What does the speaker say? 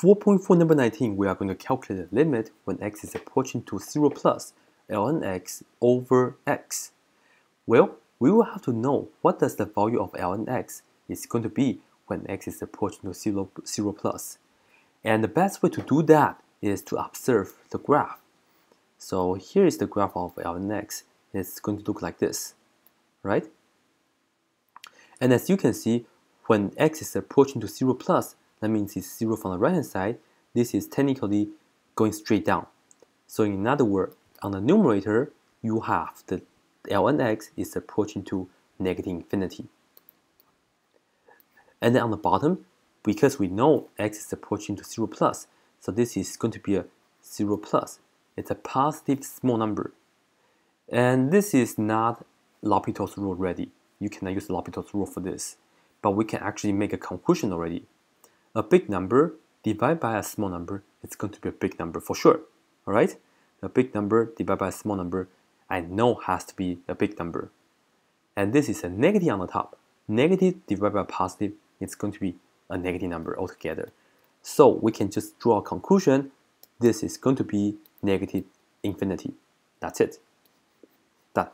4.4 number 19, we are going to calculate the limit when x is approaching to 0 plus ln x over x. Well, we will have to know what does the value of ln x is going to be when x is approaching to 0, 0 plus. And the best way to do that is to observe the graph. So here is the graph of ln x. It's going to look like this, right? And as you can see, when x is approaching to 0 plus, that means it's 0 from the right hand side, this is technically going straight down. So in other words, on the numerator, you have the ln x is approaching to negative infinity. And then on the bottom, because we know x is approaching to 0 plus, so this is going to be a 0 plus. It's a positive small number. And this is not L'Hopital's rule ready. You cannot use L'Hopital's rule for this. But we can actually make a conclusion already. A big number divided by a small number, it's going to be a big number for sure. Alright? A big number divided by a small number, I know has to be a big number. And this is a negative on the top. Negative divided by positive, it's going to be a negative number altogether. So we can just draw a conclusion. This is going to be negative infinity. That's it. Done.